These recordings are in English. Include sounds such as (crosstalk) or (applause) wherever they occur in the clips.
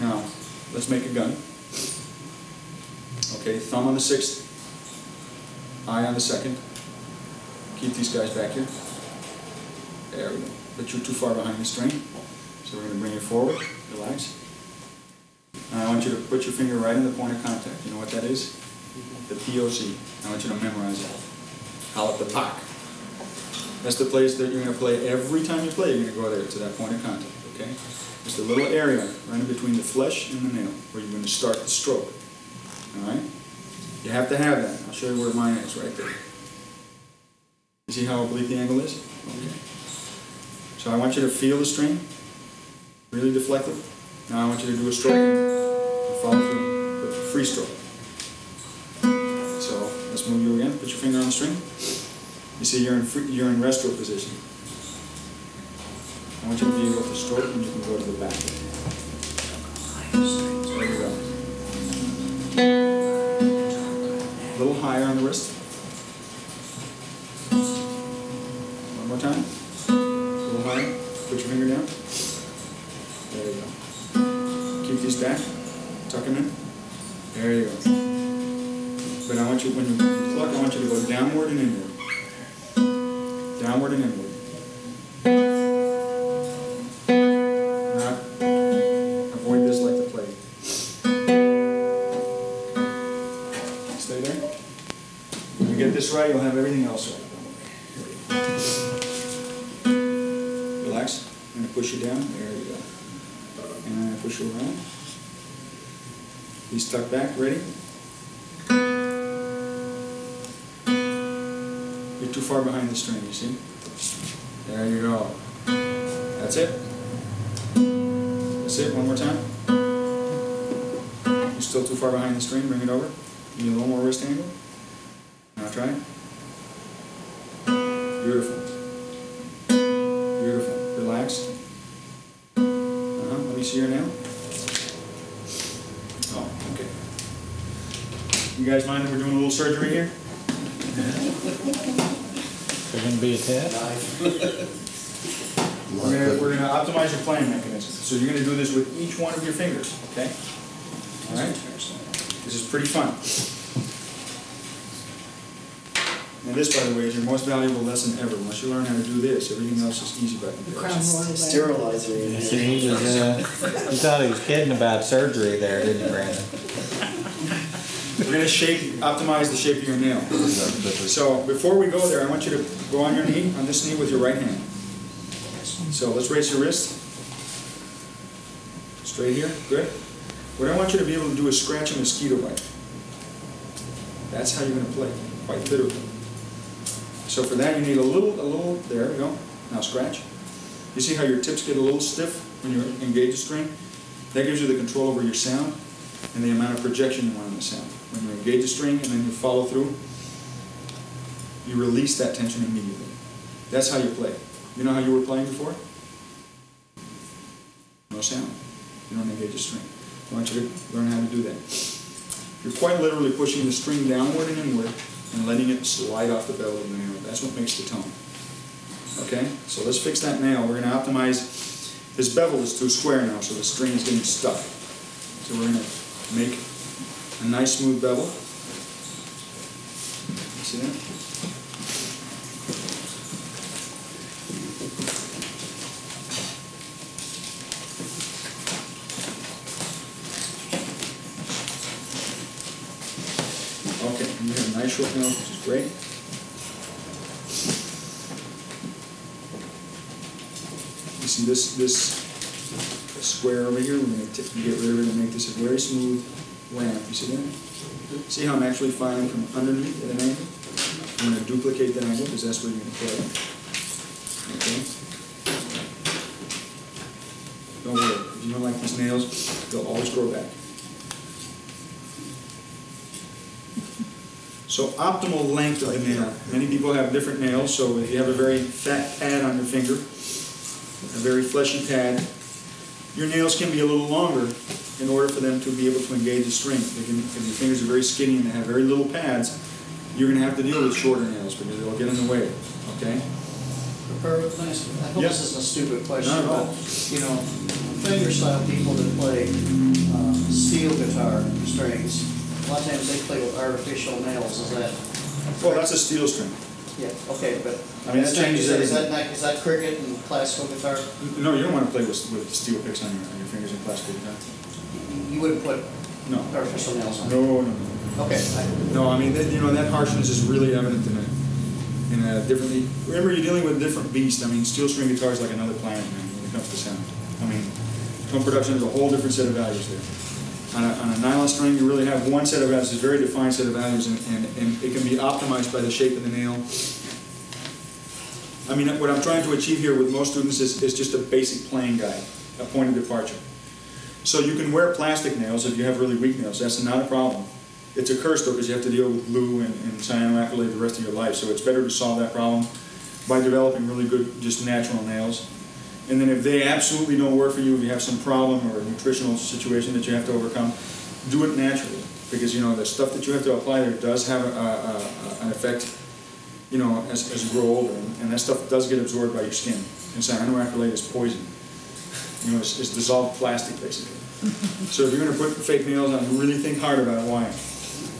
Now, let's make a gun. Okay, thumb on the sixth, eye on the second. Keep these guys back here. There we go. But you're too far behind the string, so we're gonna bring you forward, relax. Now I want you to put your finger right in the point of contact. You know what that is? The POC. I want you to memorize that it. Halat the pak. That's the place that you're gonna play, every time you play, you're gonna go there to that point of contact, okay? Just a little area right in between the flesh and the nail, where you're gonna start the stroke. All right? You have to have that. I'll show you where mine is, right there. You see how oblique the angle is? Okay. So I want you to feel the string, really deflect it. Now I want you to do a stroke follow through a free stroke. So let's move you again. Put your finger on the string. You see you're in free, you're in rest stroke position. Want you to be able to stroke and you can go to the back. There you go. A little higher on the wrist. One more time. A little higher. Put your finger down. There you go. Keep these back. Tuck them in. There you go. But I want you, when you pluck, I want you to go downward and inward. Downward and inward. Right, you'll have everything else right. Relax. I'm gonna push you down. There you go. And I'm gonna push you around. These tuck back. Ready? You're too far behind the string, you see? There you go. That's it. That's it. One more time. You're still too far behind the string. Bring it over. Give me a little more wrist angle. Now try it. Beautiful. Beautiful. Relax. Uh-huh. Let me see your nail. Oh, okay. You guys mind if we're doing a little surgery here? There's gonna be a test? (laughs) We're gonna, we're gonna optimize your playing mechanism. So you're gonna do this with each one of your fingers, okay? All right? This is pretty fun. And this, by the way, is your most valuable lesson ever. Once you learn how to do this, everything else is easy by Crown comparison. Royal. Sterilizer in You see, there. he was, uh, you thought he was kidding about surgery there, didn't you, Brandon? We're gonna shape, optimize the shape of your nail. So before we go there, I want you to go on your knee, on this knee with your right hand. So let's raise your wrist. Straight here, good. What I want you to be able to do is scratch a mosquito bite. That's how you're gonna play, quite literally. So for that, you need a little, a little, there we go. Now scratch. You see how your tips get a little stiff when you engage the string? That gives you the control over your sound and the amount of projection you want in the sound. When you engage the string and then you follow through, you release that tension immediately. That's how you play. You know how you were playing before? No sound. You don't engage the string. I want you to learn how to do that. You're quite literally pushing the string downward and inward and letting it slide off the bevel of the nail. That's what makes the tone. Okay? So let's fix that nail. We're going to optimize. This bevel is too square now, so the string is getting stuck. So we're going to make a nice smooth bevel. See that? Okay, and you have a nice which is great. You see this, this square over here, we're gonna get rid of it and make this a very smooth ramp, you see that? See how I'm actually firing from underneath at an angle? I'm gonna duplicate that angle, because that's where you're gonna play. Okay? Don't worry, if you don't like these nails, they'll always grow back. So optimal length of the nail. Many people have different nails, so if you have a very fat pad on your finger, a very fleshy pad, your nails can be a little longer in order for them to be able to engage the string. If you- if your fingers are very skinny and they have very little pads, you're gonna have to deal with shorter nails because they'll get in the way, okay? Perfect, nice. I hope Yeah. this isn't a stupid question, Not at all. but, you know, fingerstyle people that play uh, steel guitar strings, a lot of times they play with artificial nails, is that? Well, that's a steel string. Yeah, okay, but. I mean, that changes Is that, everything. not- is that cricket and classical guitar? No, you don't wanna play with, with steel picks on your, on your fingers in classical guitar. You- You wouldn't put No, artificial nails on? no, no, no. Okay, I- No, I mean, that, you know, that harshness is really evident in a, in a differently, remember, you're dealing with a different beast. I mean, steel string guitar is like another planet, man, when it comes to sound. I mean, tone production is a whole different set of values there. On a, on a nylon string, you really have one set of values, it's a very defined set of values, and, and, and it can be optimized by the shape of the nail. I mean, what I'm trying to achieve here with most students is, is just a basic playing guide, a point of departure. So you can wear plastic nails if you have really weak nails, that's not a problem. It's a curse though, because you have to deal with glue and, and cyanoacrylate the rest of your life, so it's better to solve that problem by developing really good, just natural nails. And then if they absolutely don't work for you, if you have some problem or a nutritional situation that you have to overcome, do it naturally, because you know, the stuff that you have to apply there does have a, a, a, an effect, you know, as, as you grow older, and, and that stuff does get absorbed by your skin. And cyanoacrylate is poison. You know, it's, it's dissolved plastic, basically. (laughs) So if you're gonna put fake nails on, really think hard about why.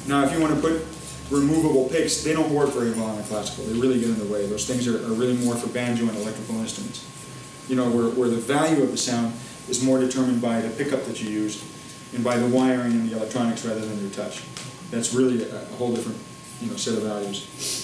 Now, if you wanna put removable picks, they don't work very well on a classical, they really get in the way. Those things are, are really more for banjo and electrical instruments. You know, where, where the value of the sound is more determined by the pickup that you used and by the wiring and the electronics rather than your touch. That's really a, a whole different, you know, set of values.